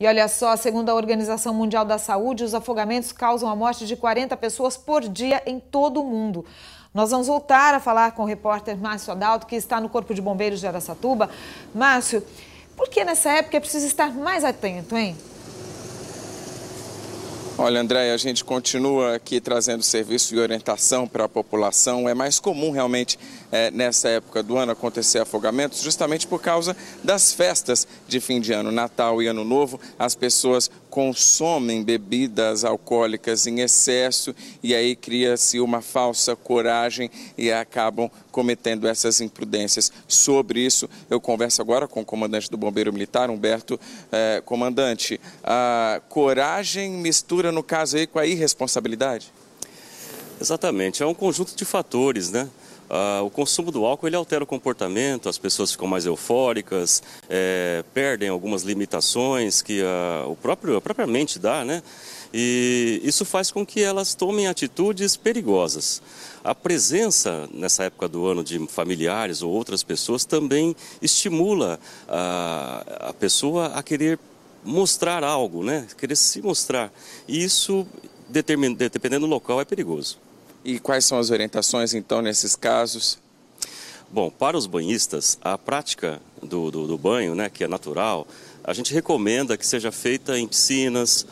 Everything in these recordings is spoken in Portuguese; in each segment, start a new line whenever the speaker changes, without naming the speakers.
E olha só, segundo a Organização Mundial da Saúde, os afogamentos causam a morte de 40 pessoas por dia em todo o mundo. Nós vamos voltar a falar com o repórter Márcio Adalto, que está no Corpo de Bombeiros de Aracatuba. Márcio, por que nessa época é preciso estar mais atento, hein?
Olha, André, a gente continua aqui trazendo serviço de orientação para a população. É mais comum realmente é, nessa época do ano acontecer afogamentos, justamente por causa das festas de fim de ano, Natal e Ano Novo. As pessoas consomem bebidas alcoólicas em excesso e aí cria-se uma falsa coragem e acabam cometendo essas imprudências. Sobre isso, eu converso agora com o comandante do Bombeiro Militar, Humberto. Eh, comandante, a coragem mistura, no caso aí, com a irresponsabilidade?
Exatamente, é um conjunto de fatores, né? Uh, o consumo do álcool ele altera o comportamento, as pessoas ficam mais eufóricas, é, perdem algumas limitações que a, o próprio, a própria mente dá, né? E isso faz com que elas tomem atitudes perigosas. A presença nessa época do ano de familiares ou outras pessoas também estimula a, a pessoa a querer mostrar algo, né? Querer se mostrar. E isso, dependendo do local, é perigoso.
E quais são as orientações, então, nesses casos?
Bom, para os banhistas, a prática do, do, do banho, né, que é natural, a gente recomenda que seja feita em piscinas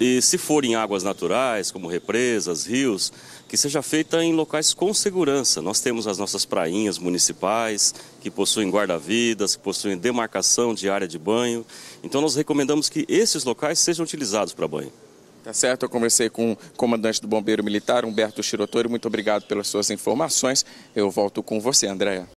e se for em águas naturais, como represas, rios, que seja feita em locais com segurança. Nós temos as nossas prainhas municipais, que possuem guarda-vidas, que possuem demarcação de área de banho. Então nós recomendamos que esses locais sejam utilizados para banho.
Tá certo, eu conversei com o comandante do Bombeiro Militar, Humberto Chirotori. Muito obrigado pelas suas informações. Eu volto com você, Andréa.